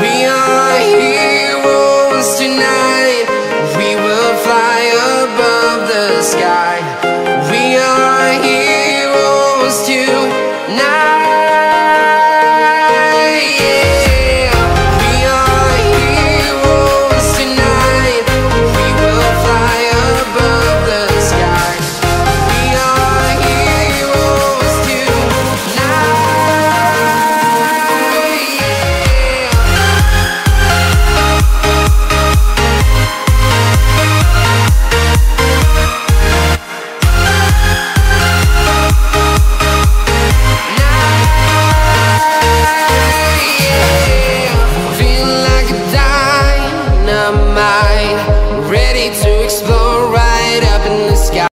We are heroes tonight. We will fly above the sky. We are heroes tonight. explode